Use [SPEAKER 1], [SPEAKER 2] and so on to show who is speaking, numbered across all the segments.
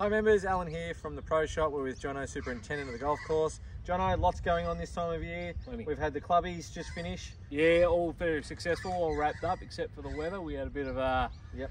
[SPEAKER 1] Hi members, Alan here from the Pro Shop. We're with Jonno, Superintendent of the golf course. Jonno, lots going on this time of year.
[SPEAKER 2] Plenty.
[SPEAKER 1] We've had the clubbies just finish.
[SPEAKER 2] Yeah, all very successful, all wrapped up except for the weather. We had a bit of a
[SPEAKER 1] Yep.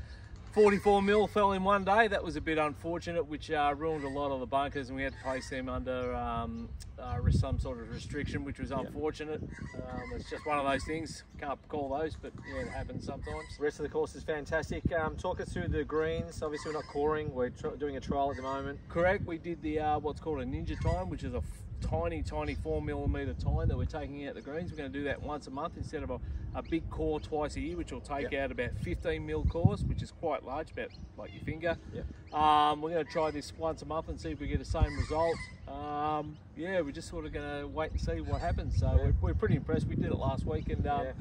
[SPEAKER 2] 44 mil fell in one day. That was a bit unfortunate, which uh, ruined a lot of the bunkers, and we had to place them under um, uh, some sort of restriction, which was unfortunate. Um, it's just one of those things. Can't call those, but yeah, it happens sometimes.
[SPEAKER 1] The rest of the course is fantastic. Um, talk us through the greens. Obviously, we're not coring. We're doing a trial at the moment.
[SPEAKER 2] Correct. We did the uh, what's called a ninja tine, which is a tiny, tiny four millimeter tine that we're taking out the greens. We're going to do that once a month instead of a, a big core twice a year, which will take
[SPEAKER 1] Yep.
[SPEAKER 2] out about 15 mil cores, which is quite large, about like your finger.
[SPEAKER 1] Yep.
[SPEAKER 2] Um, we're going to try this once a month and see if we get the same result. Um, yeah, we're just sort of going to wait and see what happens. So
[SPEAKER 1] Yeah.
[SPEAKER 2] we're, we're pretty impressed. We did it last week and um,
[SPEAKER 1] Yeah.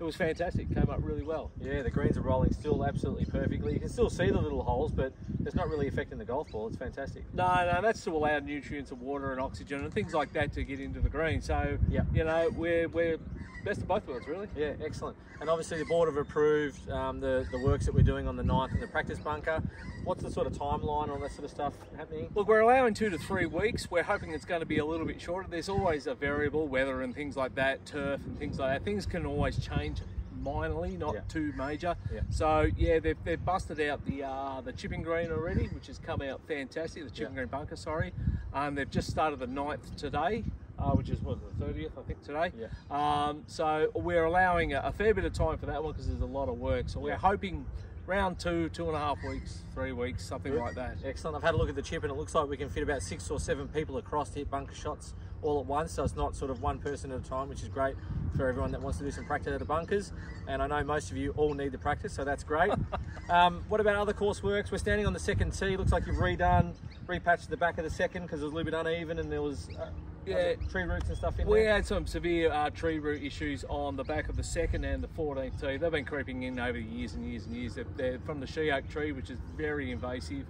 [SPEAKER 2] it was fantastic. Came up really well.
[SPEAKER 1] Yeah, the greens are rolling still absolutely perfectly. You can still see the little holes, but it's not really affecting the golf ball. It's fantastic.
[SPEAKER 2] No, no, that's to allow nutrients and water and oxygen and things like that to get into the green. So,
[SPEAKER 1] yeah.
[SPEAKER 2] you know, we're, we're best of both worlds, really.
[SPEAKER 1] Yeah, excellent. And obviously the board have approved um, the, the works that we're doing on the ninth in the practice bunker. What's the sort of timeline on that sort of stuff happening?
[SPEAKER 2] Look, we're allowing two to three weeks. We're hoping it's going to be a little bit shorter. There's always a variable, weather and things like that, turf and things like that. Things can always change minorly, not
[SPEAKER 1] Yeah.
[SPEAKER 2] too major.
[SPEAKER 1] Yeah.
[SPEAKER 2] So yeah, they've, they've busted out the uh, the chipping green already, which has come out fantastic. The chipping
[SPEAKER 1] Yeah.
[SPEAKER 2] green bunker, sorry. Um, they've just started the ninth today. Uh, which is what the 30th, I think, today.
[SPEAKER 1] Yeah.
[SPEAKER 2] Um, so we're allowing a, a fair bit of time for that one because there's a lot of work. So we're
[SPEAKER 1] Yeah.
[SPEAKER 2] hoping round two, two and a half weeks, three weeks, something
[SPEAKER 1] Good.
[SPEAKER 2] like that.
[SPEAKER 1] Excellent. I've had a look at the chip and it looks like we can fit about six or seven people across to hit bunker shots all at once. So it's not sort of one person at a time, which is great for everyone that wants to do some practice at the bunkers. And I know most of you all need the practice, so that's great. um, what about other course works? We're standing on the second tee. Looks like you've redone, repatched the back of the second because it was a little bit uneven and there was uh,
[SPEAKER 2] Yeah.
[SPEAKER 1] tree roots and stuff in
[SPEAKER 2] We
[SPEAKER 1] there.
[SPEAKER 2] had some severe uh, tree root issues on the back of the second and the 14th tee. They've been creeping in over the years and years and years. They're, they're from the she oak tree, which is very invasive.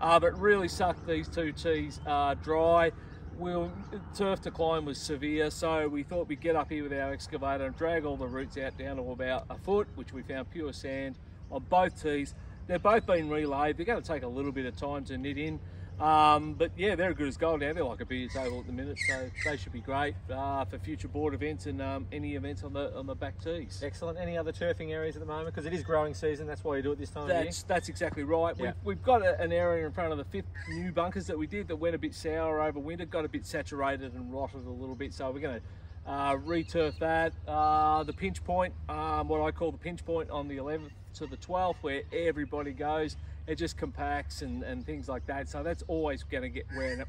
[SPEAKER 2] Uh, but really sucked these two tees uh, dry. We'll, turf decline was severe, so we thought we'd get up here with our excavator and drag all the roots out down to about a foot, which we found pure sand on both tees. They've both been relayed. They're going to take a little bit of time to knit in. Um, but yeah, they're good as gold now. They're like a beer table at the minute, so they should be great uh, for future board events and um, any events on the on the back tees.
[SPEAKER 1] Excellent. Any other turfing areas at the moment? Because it is growing season. That's why you do it this time of year.
[SPEAKER 2] That's that's exactly right.
[SPEAKER 1] Yeah.
[SPEAKER 2] We've, we've got a, an area in front of the fifth new bunkers that we did that went a bit sour over winter, got a bit saturated and rotted a little bit. So we're going to uh, returf that. Uh, the pinch point, um, what I call the pinch point on the 11th to the 12th, where everybody goes. It just compacts and, and things like that. So that's always going to get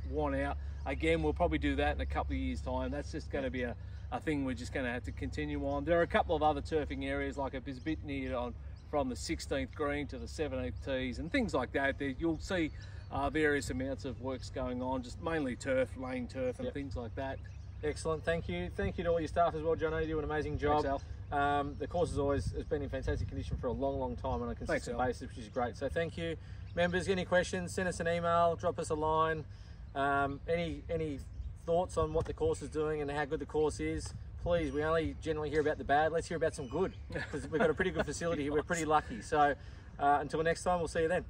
[SPEAKER 2] worn out. Again, we'll probably do that in a couple of years' time. That's just going to be a, a thing we're just going to have to continue on. There are a couple of other turfing areas, like a bit near on from the 16th green to the 17th tees and things like that. There, you'll see uh, various amounts of works going on, just mainly turf, lane turf, and
[SPEAKER 1] Yep.
[SPEAKER 2] things like that.
[SPEAKER 1] Excellent, thank you. Thank you to all your staff as well, John. You do an amazing job.
[SPEAKER 2] Thanks,
[SPEAKER 1] Um, the course has always has been in fantastic condition for a long, long time on a consistent
[SPEAKER 2] Al.
[SPEAKER 1] basis, which is great. So thank you, members. Any questions? Send us an email. Drop us a line. Um, any any thoughts on what the course is doing and how good the course is? Please, we only generally hear about the bad. Let's hear about some good because we've got a pretty good facility here. We're pretty lucky. So uh, until next time, we'll see you then.